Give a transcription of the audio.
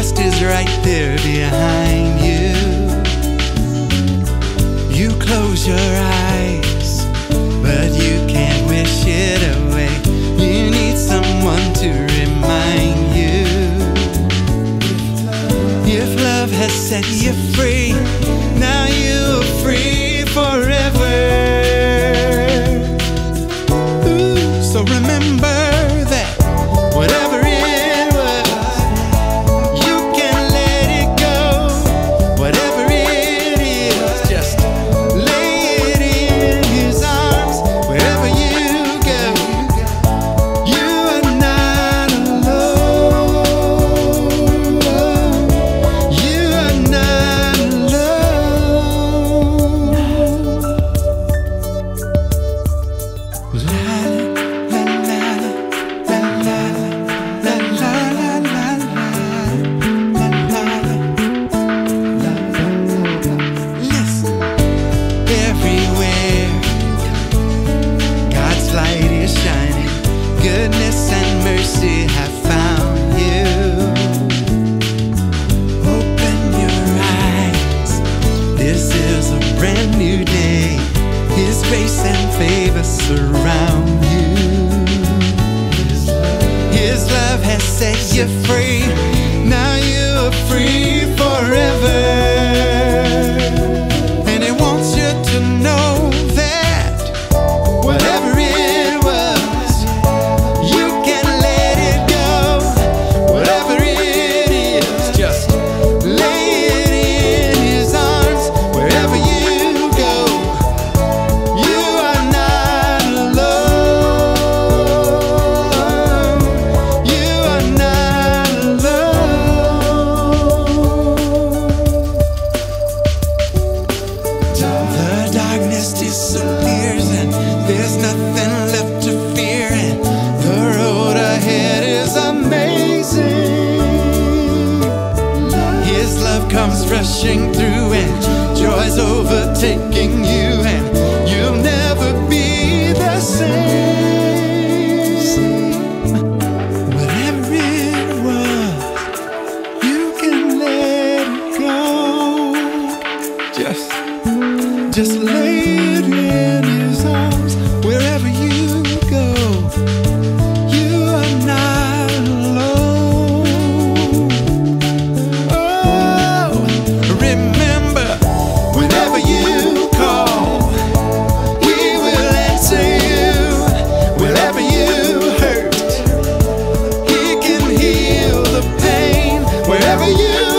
past is right there behind you. You close your eyes, but you can't wish it away. You need someone to remind you. If love has set you free, now you're free forever. Ooh, so remember love has set you free. Now you're free forever. Comes rushing through and joy's overtaking you and you'll never be the same. Whatever it was, you can let it go. Just just lay it For you.